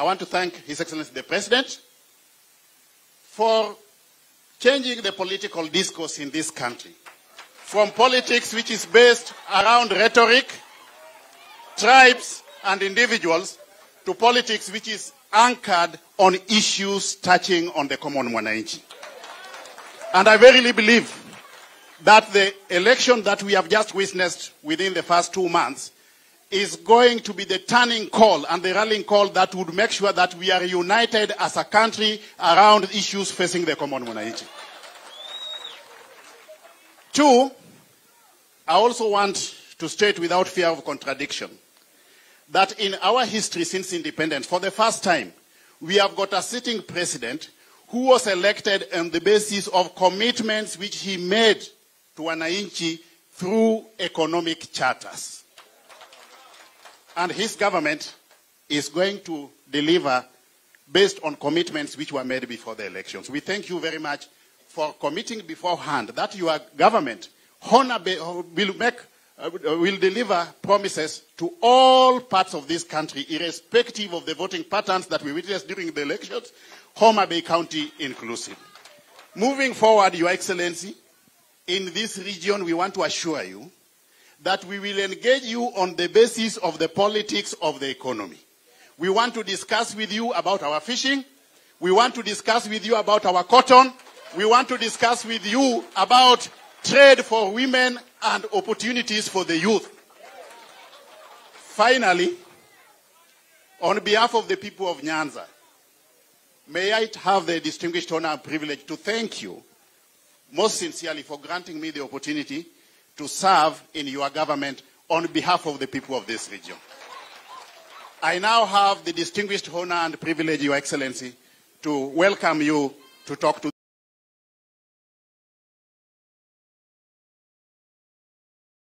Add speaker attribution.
Speaker 1: I want to thank His Excellency the President for changing the political discourse in this country from politics which is based around rhetoric, tribes, and individuals to politics which is anchored on issues touching on the common mwananchi. And I verily believe that the election that we have just witnessed within the first two months is going to be the turning call and the rallying call that would make sure that we are united as a country around issues facing the common mwananchi. Two, I also want to state without fear of contradiction that in our history since independence, for the first time, we have got a sitting president who was elected on the basis of commitments which he made to wananchi through economic charters. And his government is going to deliver based on commitments which were made before the elections. We thank you very much for committing beforehand that your government honor, will make uh, will deliver promises to all parts of this country, irrespective of the voting patterns that we witnessed during the elections, Homa Bay County inclusive. Moving forward, Your Excellency, in this region, we want to assure you that we will engage you on the basis of the politics of the economy. We want to discuss with you about our fishing. We want to discuss with you about our cotton. We want to discuss with you about trade for women and opportunities for the youth. Finally, on behalf of the people of Nyanza, may I have the distinguished honor and privilege to thank you most sincerely for granting me the opportunity to serve in your government on behalf of the people of this region. I now have the distinguished honor and privilege, Your Excellency, to welcome you to talk to